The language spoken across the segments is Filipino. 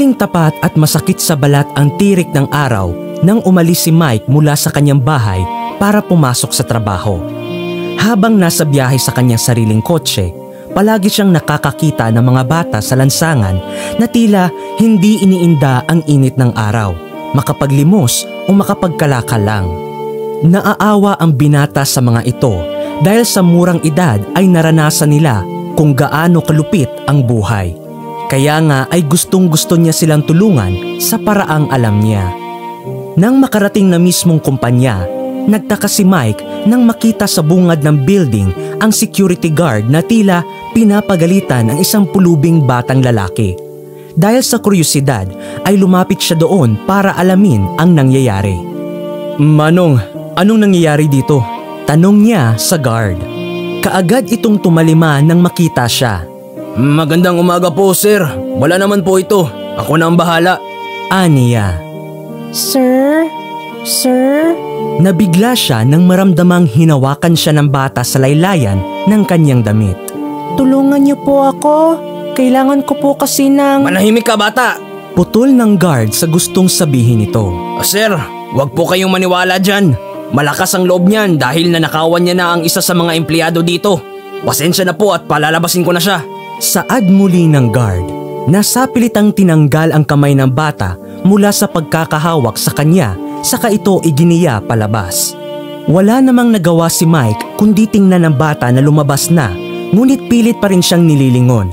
Tanghaling tapat at masakit sa balat ang tirik ng araw nang umalis si Mike mula sa kanyang bahay para pumasok sa trabaho. Habang nasa biyahe sa kanyang sariling kotse, palagi siyang nakakakita ng mga bata sa lansangan na tila hindi iniinda ang init ng araw, makapaglimos o makapagkalakal lang. Naaawa ang binata sa mga ito dahil sa murang edad ay naranasan nila kung gaano kalupit ang buhay. Kaya nga ay gustong gusto niya silang tulungan sa paraang alam niya. Nang makarating na mismong kumpanya, nagtaka si Mike nang makita sa bungad ng building ang security guard na tila pinapagalitan ang isang pulubing batang lalaki. Dahil sa kuryosidad ay lumapit siya doon para alamin ang nangyayari. Manong, anong nangyayari dito? Tanong niya sa guard. Kaagad itong tumalima nang makita siya. Magandang umaga po sir. Wala naman po ito. Ako na ang bahala. Aniya. Sir? Sir? Nabigla siya nang maramdamang hinawakan siya ng bata sa laylayan ng kanyang damit. Tulungan niyo po ako. Kailangan ko po kasi ng... Manahimik ka bata. Putol ng guard sa gustong sabihin ito. Ah, sir, wag po kayong maniwala dyan. Malakas ang loob niyan dahil nanakawan niya na ang isa sa mga empleyado dito. Pasensya na po at palalabasin ko na siya. Saad muli ng guard, nasapilitang tinanggal ang kamay ng bata mula sa pagkakahawak sa kanya saka ito iginiya palabas. Wala namang nagawa si Mike kundi tingnan ng bata na lumabas na ngunit pilit pa rin siyang nililingon.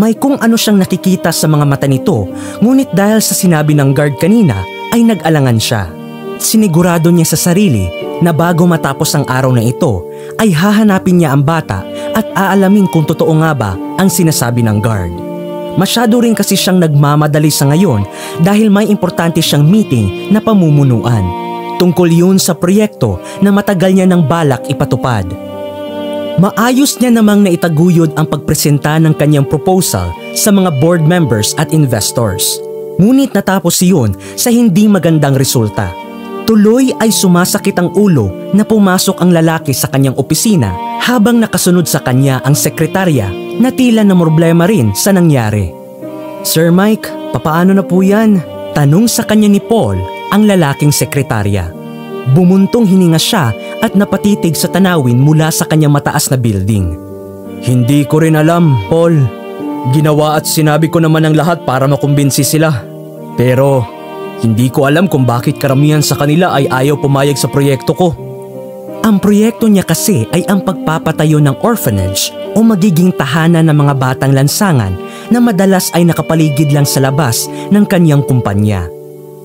May kung ano siyang nakikita sa mga mata nito ngunit dahil sa sinabi ng guard kanina ay nag-alangan siya. Sinigurado niya sa sarili na bago matapos ang araw na ito ay hahanapin niya ang bata at aalamin kung totoo nga ba ang sinasabi ng guard. Masyado rin kasi siyang nagmamadali sa ngayon dahil may importante siyang meeting na pamumunuan. Tungkol yun sa proyekto na matagal niya ng balak ipatupad. Maayos niya namang naitaguyod ang pagpresenta ng kanyang proposal sa mga board members at investors. Ngunit natapos iyon sa hindi magandang resulta. Tuloy ay sumasakit ang ulo na pumasok ang lalaki sa kanyang opisina habang nakasunod sa kanya ang sekretarya na tila na problema rin sa nangyari. Sir Mike, papaano na po yan? Tanong sa kanya ni Paul ang lalaking sekretarya. Bumuntong hininga siya at napatitig sa tanawin mula sa kanyang mataas na building. Hindi ko rin alam, Paul. Ginawa at sinabi ko naman ang lahat para makumbinsi sila. Pero hindi ko alam kung bakit karamihan sa kanila ay ayaw pumayag sa proyekto ko. Ang proyekto niya kasi ay ang pagpapatayo ng orphanage o magiging tahanan ng mga batang lansangan na madalas ay nakapaligid lang sa labas ng kanyang kumpanya.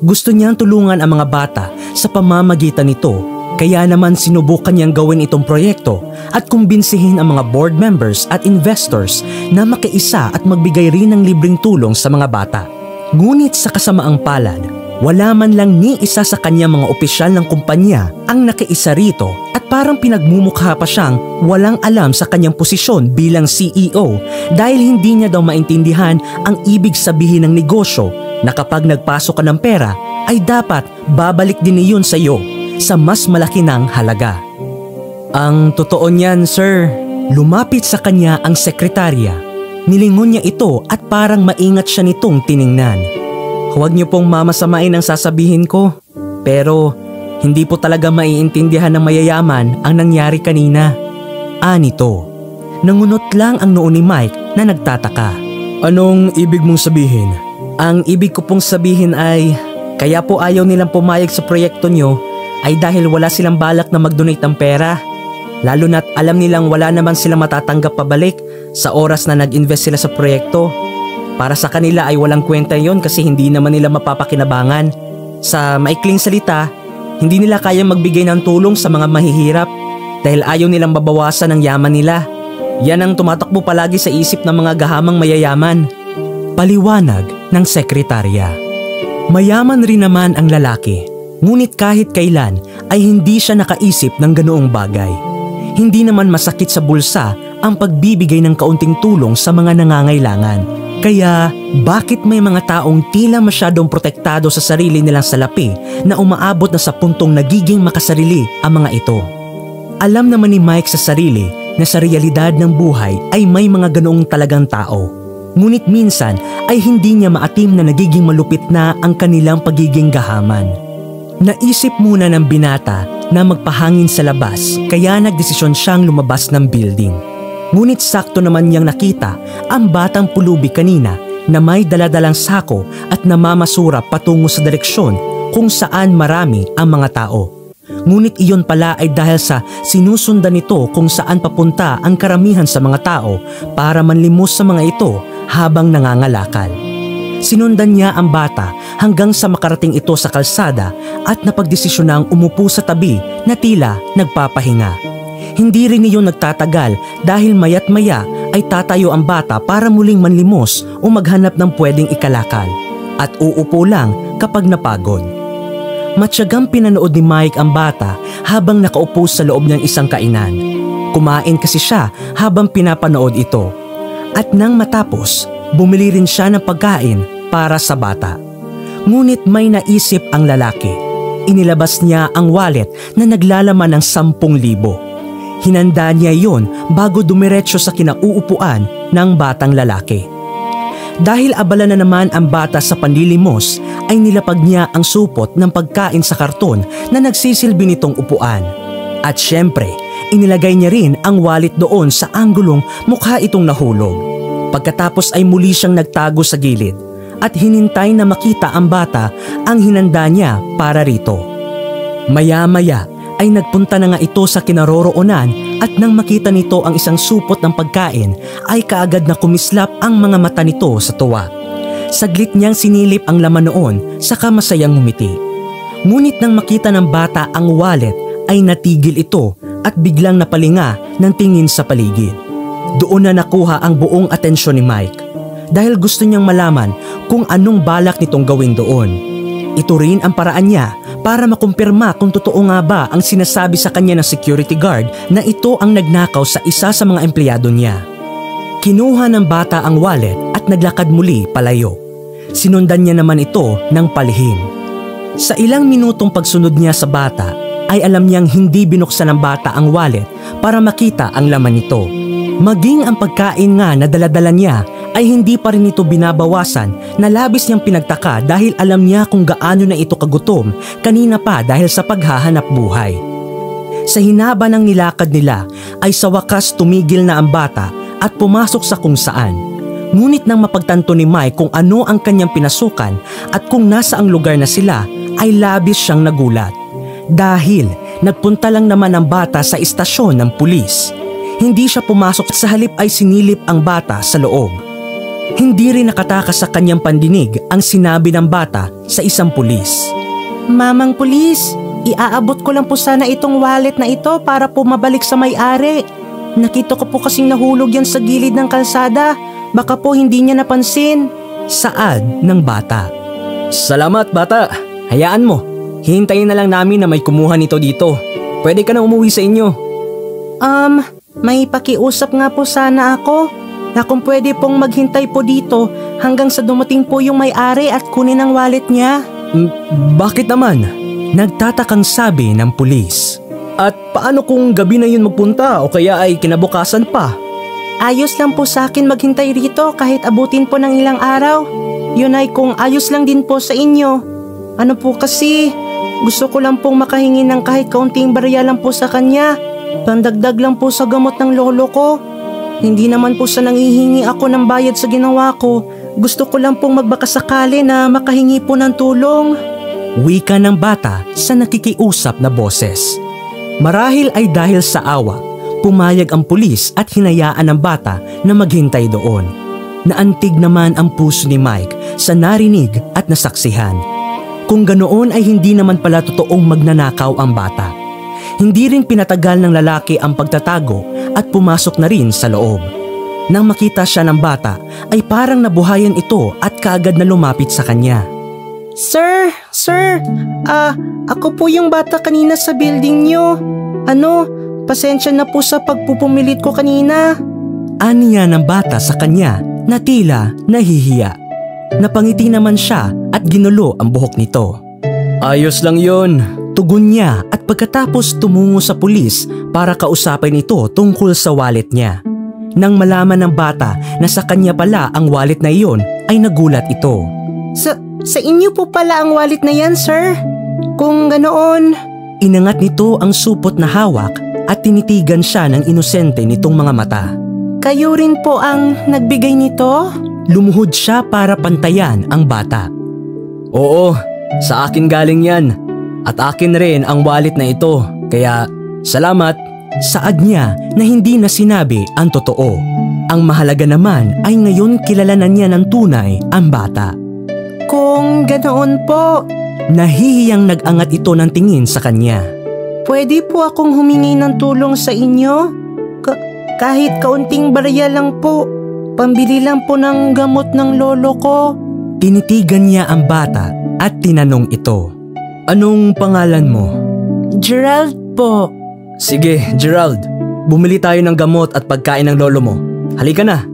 Gusto niyang tulungan ang mga bata sa pamamagitan nito kaya naman sinubukan niyang gawin itong proyekto at kumbinsihin ang mga board members at investors na makiisa at magbigay rin ng libreng tulong sa mga bata. Ngunit sa kasamaang palad, wala man lang ni isa sa kanyang mga opisyal ng kumpanya ang nakiisa rito at parang pinagmumukha pa siyang walang alam sa kanyang posisyon bilang CEO dahil hindi niya daw maintindihan ang ibig sabihin ng negosyo na kapag nagpasok ka ng pera ay dapat babalik din iyon sa iyo sa mas malaki ng halaga. Ang totoo niyan, sir, lumapit sa kanya ang sekretarya. Nilingon niya ito at parang maingat siya nitong tiningnan. Huwag niyo pong mamasamain ang sasabihin ko, pero hindi po talaga maiintindihan ng mayayaman ang nangyari kanina. Anito, nangunot lang ang noo ni Mike na nagtataka. Anong ibig mong sabihin? Ang ibig ko pong sabihin ay, kaya po ayaw nilang pumayag sa proyekto nyo ay dahil wala silang balak na mag-donate ng pera. Lalo na't alam nilang wala naman silang matatanggap pabalik sa oras na nag-invest sila sa proyekto. Para sa kanila ay walang kwenta yon kasi hindi naman nila mapapakinabangan. Sa maikling salita, hindi nila kaya magbigay ng tulong sa mga mahihirap dahil ayaw nilang mabawasan ang yaman nila. Yan ang tumatakbo palagi sa isip ng mga gahamang mayayaman. Paliwanag ng sekretarya. Mayaman rin naman ang lalaki, ngunit kahit kailan ay hindi siya nakaisip ng ganoong bagay. Hindi naman masakit sa bulsa ang pagbibigay ng kaunting tulong sa mga nangangailangan. Kaya bakit may mga taong tila masyadong protektado sa sarili nilang salapi na umaabot na sa puntong nagiging makasarili ang mga ito? Alam naman ni Mike sa sarili na sa realidad ng buhay ay may mga ganoong talagang tao Ngunit minsan ay hindi niya maatim na nagiging malupit na ang kanilang pagiging gahaman. Naisip muna ng binata na magpahangin sa labas kaya nagdesisyon siyang lumabas ng building. Ngunit sakto naman niyang nakita ang batang pulubi kanina na may daladalang sako at namamasura patungo sa direksyon kung saan marami ang mga tao. Ngunit iyon pala ay dahil sa sinusundan nito kung saan papunta ang karamihan sa mga tao para manlimos sa mga ito habang nangangalakal. Sinundan niya ang bata hanggang sa makarating ito sa kalsada at napagdesisyonang umupo sa tabi na tila nagpapahinga. Hindi rin iyon nagtatagal dahil mayat maya ay tatayo ang bata para muling manlimos o maghanap ng pwedeng ikalakal at uupo lang kapag napagod. Matyagang pinanood ni Mike ang bata habang nakaupo sa loob ng isang kainan. Kumain kasi siya habang pinapanood ito. At nang matapos, bumili rin siya ng pagkain para sa bata. Ngunit may naisip ang lalaki. Inilabas niya ang wallet na naglalaman ng 10,000. Hinanda niya yon bago dumiretso sa kinauupuan ng batang lalaki. Dahil abala na naman ang bata sa panlilimos, ay nilapag niya ang supot ng pagkain sa karton na nagsisilbi nitong upuan. At syempre, inilagay niya rin ang wallet doon sa anggulong mukha itong nahulog. Pagkatapos ay muli siyang nagtago sa gilid at hinintay na makita ang bata ang hinanda niya para rito. Maya-maya ay nagpunta na nga ito sa kinaroroonan at nang makita nito ang isang supot ng pagkain ay kaagad na kumislap ang mga mata nito sa tuwa. Saglit niyang sinilip ang laman noon saka masayang ngumiti. Ngunit nang makita ng bata ang wallet ay natigil ito at biglang napalinga ng tingin sa paligid. Doon na nakuha ang buong atensyon ni Mike dahil gusto niyang malaman kung anong balak nitong gawin doon. Ito rin ang paraan niya para makumpirma kung totoo nga ba ang sinasabi sa kanya ng security guard na ito ang nagnakaw sa isa sa mga empleyado niya. Kinuha ng bata ang wallet at naglakad muli palayo. Sinundan niya naman ito ng palihim. Sa ilang minutong pagsunod niya sa bata, ay alam niyang hindi binuksan ng bata ang wallet para makita ang laman nito. Maging ang pagkain nga na daladala niya ay hindi pa rin ito binabawasan na labis niyang pinagtaka dahil alam niya kung gaano na ito kagutom kanina pa dahil sa paghahanap buhay. Sa hinaba ng nilakad nila ay sa wakas tumigil na ang bata at pumasok sa kung saan. Ngunit nang mapagtanto ni Mike kung ano ang kanyang pinasukan at kung nasa ang lugar na sila ay labis siyang nagulat. Dahil nagpunta lang naman ang bata sa istasyon ng pulis. Hindi siya pumasok sa halip ay sinilip ang bata sa loob. Hindi rin nakatakas sa kanyang pandinig ang sinabi ng bata sa isang pulis. Mamang pulis, iaabot ko lang po sana itong wallet na ito para po mabalik sa may-ari. Nakita ko po kasing nahulog yan sa gilid ng kalsada. Baka po hindi niya napansin. Saad ng bata. Salamat bata. Hayaan mo. Hintayin na lang namin na may kumuha nito dito. Pwede ka na umuwi sa inyo. Um, may pakiusap nga po sana ako na kung pwede pong maghintay po dito hanggang sa dumating po yung may-ari at kunin ang wallet niya. M- bakit naman? Nagtatakang sabi ng pulis. At paano kung gabi na yun magpunta o kaya ay kinabukasan pa? Ayos lang po sa akin maghintay rito kahit abutin po ng ilang araw. Yun ay kung ayos lang din po sa inyo. Ano po kasi, gusto ko lang pong makahingi ng kahit kaunting barya lang po sa kanya. Pandagdag lang po sa gamot ng lolo ko. Hindi naman po sa nangihingi ako ng bayad sa ginawa ko. Gusto ko lang pong magbakasakali na makahingi po ng tulong. Wika ng bata sa nakikiusap na boses. Marahil ay dahil sa awa, pumayag ang pulis at hinayaan ang bata na maghintay doon. Naantig naman ang puso ni Mike sa narinig at nasaksihan. Kung ganoon ay hindi naman pala totoong magnanakaw ang bata. Hindi rin pinatagal ng lalaki ang pagtatago at pumasok na rin sa loob. Nang makita siya ng bata ay parang nabuhayan ito at kaagad na lumapit sa kanya. Sir, sir, ah, uh, ako po yung bata kanina sa building nyo. Ano, pasensya na po sa pagpupumilit ko kanina. Aniya ng bata sa kanya na tila nahihiya. Napangiti naman siya at ginulo ang buhok nito. Ayos lang yon. Tugon niya at pagkatapos tumungo sa pulis para kausapin ito tungkol sa wallet niya. Nang malaman ng bata na sa kanya pala ang wallet na iyon ay nagulat ito. Sa, sa inyo po pala ang wallet na yan, sir? Kung ganoon... Inangat nito ang supot na hawak at tinitigan siya ng inosente nitong mga mata. Kayo rin po ang nagbigay nito? Lumuhod siya para pantayan ang bata. Oo, sa akin galing yan. At akin rin ang wallet na ito. Kaya salamat. Saad niya na hindi na sinabi ang totoo. Ang mahalaga naman ay ngayon kilala na niya ng tunay ang bata. Kung ganoon po, Nahihiyang nag-angat ito ng tingin sa kanya. pwede po akong humingi ng tulong sa inyo? Ka- kahit kaunting barya lang po. Pambili lang po ng gamot ng lolo ko. Tinitigan niya ang bata at tinanong ito. Anong pangalan mo? Gerald po. Sige, Gerald. Bumili tayo ng gamot at pagkain ng lolo mo. Halika na.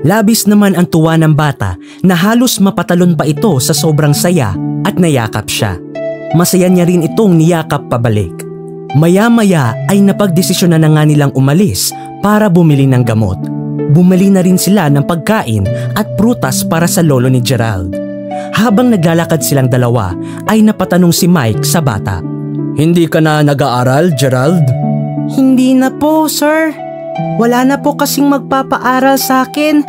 Labis naman ang tuwa ng bata na halos mapatalon pa ito sa sobrang saya at nayakap siya. Masaya niya rin itong niyakap pabalik. Maya-maya ay napagdesisyon na, na nga nilang umalis para bumili ng gamot. Bumili na rin sila ng pagkain at prutas para sa lolo ni Gerald. Habang naglalakad silang dalawa ay napatanong si Mike sa bata. Hindi ka na nag-aaral, Gerald? Hindi na po, sir. Wala na po kasing magpapaaral sa akin.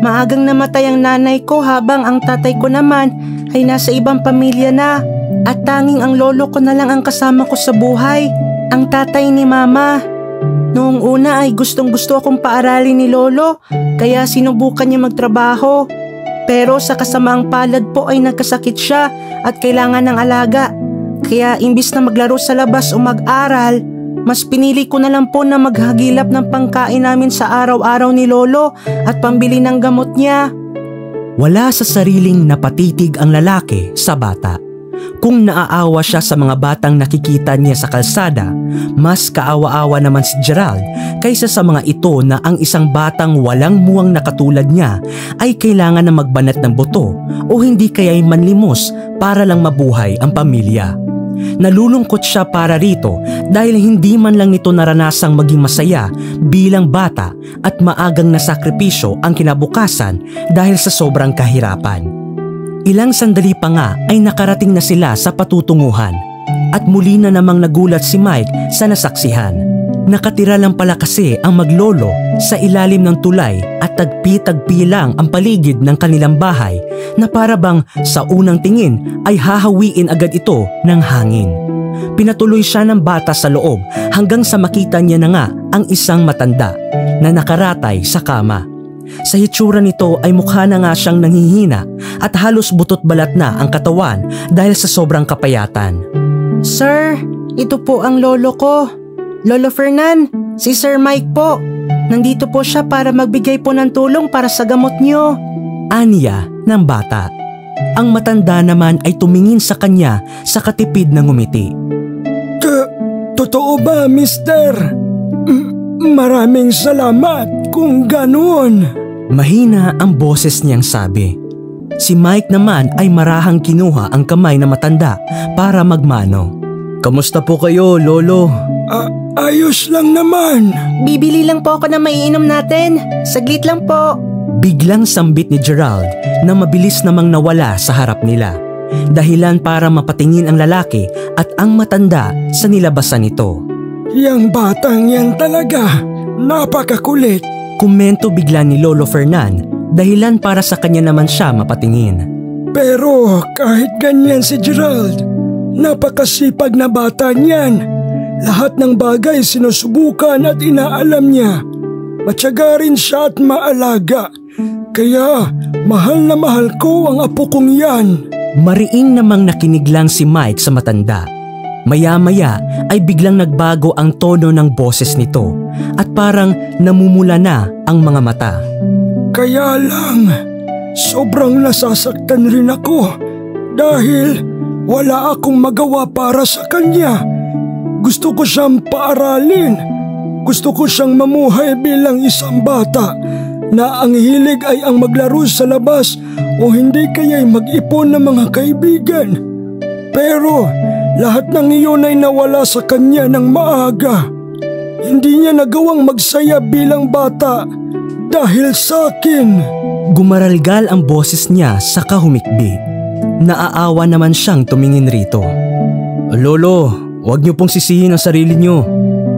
Maagang namatay ang nanay ko habang ang tatay ko naman ay nasa ibang pamilya na. At tanging ang lolo ko na lang ang kasama ko sa buhay. Ang tatay ni mama. Noong una ay gustong gusto akong paaralin ni lolo kaya sinubukan niya magtrabaho. Pero sa kasamaang palad po ay nagkasakit siya at kailangan ng alaga. Kaya imbis na maglaro sa labas o mag-aral, mas pinili ko na lang po na maghagilap ng pangkain namin sa araw-araw ni Lolo at pambili ng gamot niya. Wala sa sariling napatitig ang lalaki sa bata. Kung naaawa siya sa mga batang nakikita niya sa kalsada, mas kaawa-awa naman si Gerald kaysa sa mga ito na ang isang batang walang muwang na katulad niya ay kailangan na magbanat ng buto o hindi kaya'y manlimos para lang mabuhay ang pamilya. Nalulungkot siya para rito dahil hindi man lang nito naranasang maging masaya bilang bata at maagang nasakripisyo ang kinabukasan dahil sa sobrang kahirapan. Ilang sandali pa nga ay nakarating na sila sa patutunguhan at muli na namang nagulat si Mike sa nasaksihan. Nakatira lang pala kasi ang maglolo sa ilalim ng tulay at tagpi-tagpi lang ang paligid ng kanilang bahay na para bang sa unang tingin ay hahawiin agad ito ng hangin. Pinatuloy siya ng bata sa loob hanggang sa makita niya na nga ang isang matanda na nakaratay sa kama. Sa hitsura nito ay mukha na nga siyang nanghihina at halos butot balat na ang katawan dahil sa sobrang kapayatan. Sir, ito po ang lolo ko. Lolo Fernan, si Sir Mike po. Nandito po siya para magbigay po ng tulong para sa gamot niyo. Aniya ng bata. Ang matanda naman ay tumingin sa kanya sa katipid ng ngumiti. Totoo ba, mister? M- Maraming salamat kung ganoon. Mahina ang boses niyang sabi. Si Mike naman ay marahang kinuha ang kamay na matanda para magmano. Kamusta po kayo, lolo? A- ayos lang naman. Bibili lang po ako ng maiinom natin. Saglit lang po. Biglang sambit ni Gerald na mabilis namang nawala sa harap nila. Dahilan para mapatingin ang lalaki at ang matanda sa nilabasan nito. Yang batang yan talaga. Napakakulit. Komento bigla ni Lolo Fernan dahilan para sa kanya naman siya mapatingin. Pero kahit ganyan si Gerald, napakasipag na bata niyan. Lahat ng bagay sinusubukan at inaalam niya. Matyaga rin siya at maalaga. Kaya mahal na mahal ko ang apo kong yan. Mariing namang nakinig lang si Mike sa matanda. Maya-maya ay biglang nagbago ang tono ng boses nito at parang namumula na ang mga mata. Kaya lang, sobrang nasasaktan rin ako dahil wala akong magawa para sa kanya. Gusto ko siyang paaralin. Gusto ko siyang mamuhay bilang isang bata na ang hilig ay ang maglaro sa labas o hindi kaya'y mag-ipon ng mga kaibigan. Pero lahat ng iyon ay nawala sa kanya ng maaga. Hindi niya nagawang magsaya bilang bata dahil sa akin. Gumaralgal ang boses niya sa kahumikbi. Naaawa naman siyang tumingin rito. Lolo, huwag niyo pong sisihin ang sarili niyo.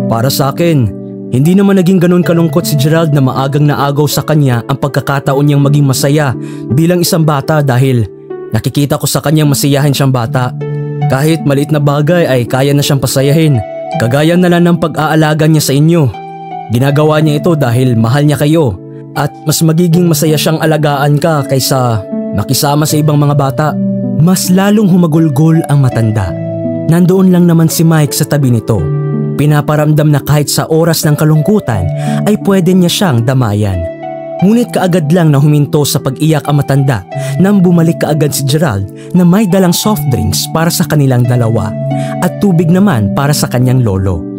Para sa akin, hindi naman naging ganun kalungkot si Gerald na maagang naagaw sa kanya ang pagkakataon niyang maging masaya bilang isang bata dahil nakikita ko sa kanyang masiyahin siyang bata. Kahit maliit na bagay ay kaya na siyang pasayahin. Kagaya na lang ng pag-aalaga niya sa inyo. Ginagawa niya ito dahil mahal niya kayo at mas magiging masaya siyang alagaan ka kaysa makisama sa ibang mga bata. Mas lalong humagulgol ang matanda. Nandoon lang naman si Mike sa tabi nito. Pinaparamdam na kahit sa oras ng kalungkutan ay pwede niya siyang damayan. Ngunit kaagad lang na huminto sa pag-iyak ang matanda nang bumalik kaagad si Gerald na may dalang soft drinks para sa kanilang dalawa at tubig naman para sa kanyang lolo.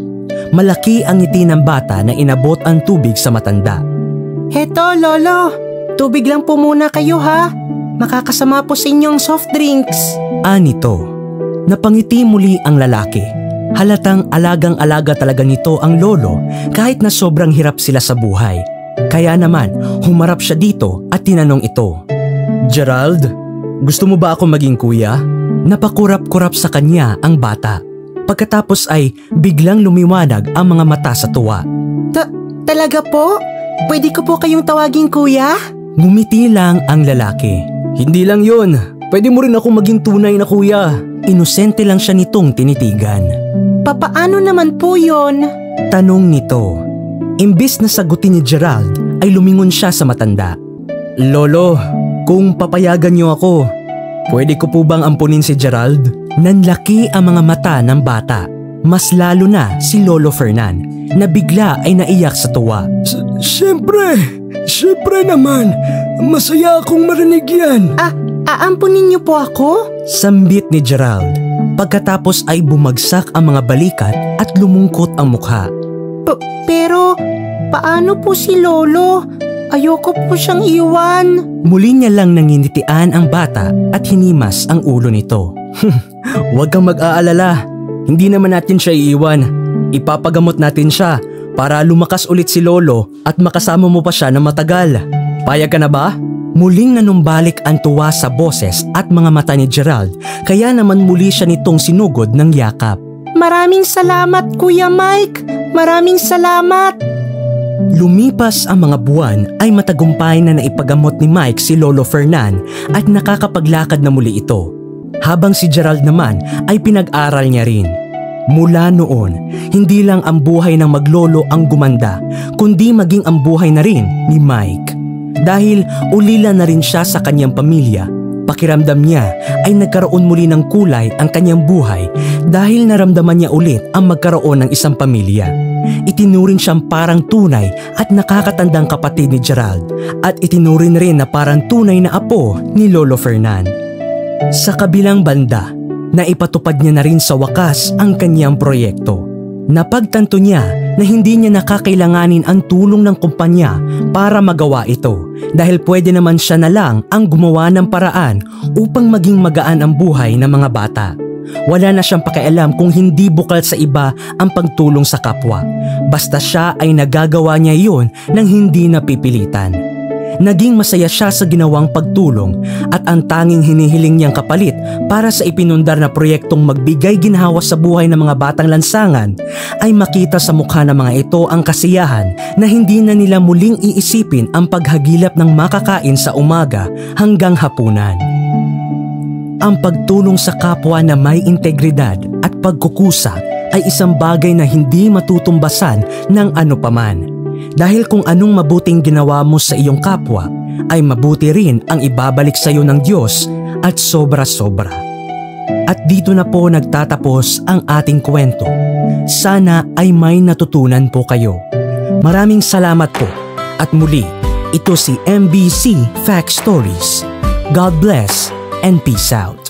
Malaki ang ngiti ng bata na inabot ang tubig sa matanda. Heto, Lolo. Tubig lang po muna kayo ha. Makakasama po sa inyong soft drinks. Anito, napangiti muli ang lalaki. Halatang alagang-alaga talaga nito ang lolo kahit na sobrang hirap sila sa buhay. Kaya naman, humarap siya dito at tinanong ito. Gerald, gusto mo ba ako maging kuya? Napakurap-kurap sa kanya ang bata. Pagkatapos ay biglang lumiwanag ang mga mata sa tuwa. Ta talaga po? Pwede ko po kayong tawagin kuya? Ngumiti lang ang lalaki. Hindi lang yun. Pwede mo rin ako maging tunay na kuya. Inosente lang siya nitong tinitigan. Papaano naman po yon? Tanong nito. Imbis na sagutin ni Gerald ay lumingon siya sa matanda. Lolo, kung papayagan niyo ako, pwede ko po bang ampunin si Gerald? Nanlaki ang mga mata ng bata. Mas lalo na si Lolo Fernan na bigla ay naiyak sa tuwa. S- Siyempre, siyempre naman. Masaya akong marinig yan. Ah, aampunin niyo po ako? Sambit ni Gerald. Pagkatapos ay bumagsak ang mga balikat at lumungkot ang mukha. P- pero, paano po si Lolo? Ayoko po siyang iwan. Muli niya lang nanginitian ang bata at hinimas ang ulo nito. Huwag kang mag-aalala. Hindi naman natin siya iiwan. Ipapagamot natin siya para lumakas ulit si Lolo at makasama mo pa siya ng matagal. Payag ka na ba? Muling nanumbalik ang tuwa sa boses at mga mata ni Gerald kaya naman muli siya nitong sinugod ng yakap. Maraming salamat, Kuya Mike. Maraming salamat. Lumipas ang mga buwan ay matagumpay na naipagamot ni Mike si Lolo Fernan at nakakapaglakad na muli ito. Habang si Gerald naman ay pinag-aral niya rin. Mula noon, hindi lang ang buhay ng maglolo ang gumanda, kundi maging ang buhay na rin ni Mike. Dahil ulila na rin siya sa kanyang pamilya, pakiramdam niya ay nagkaroon muli ng kulay ang kanyang buhay dahil naramdaman niya ulit ang magkaroon ng isang pamilya. Itinuring siyang parang tunay at nakakatandang kapatid ni Gerald at itinuring rin na parang tunay na apo ni Lolo Fernan. Sa kabilang banda, naipatupad niya na rin sa wakas ang kanyang proyekto. Napagtanto niya na hindi niya nakakailanganin ang tulong ng kumpanya para magawa ito dahil pwede naman siya na lang ang gumawa ng paraan upang maging magaan ang buhay ng mga bata. Wala na siyang pakialam kung hindi bukal sa iba ang pagtulong sa kapwa. Basta siya ay nagagawa niya iyon nang hindi napipilitan. Naging masaya siya sa ginawang pagtulong at ang tanging hinihiling niyang kapalit para sa ipinundar na proyektong magbigay ginhawa sa buhay ng mga batang lansangan ay makita sa mukha ng mga ito ang kasiyahan na hindi na nila muling iisipin ang paghagilap ng makakain sa umaga hanggang hapunan. Ang pagtulong sa kapwa na may integridad at pagkukusa ay isang bagay na hindi matutumbasan ng ano paman. Dahil kung anong mabuting ginawa mo sa iyong kapwa, ay mabuti rin ang ibabalik sa iyo ng Diyos at sobra-sobra. At dito na po nagtatapos ang ating kwento. Sana ay may natutunan po kayo. Maraming salamat po. At muli, ito si MBC Fact Stories. God bless and peace out.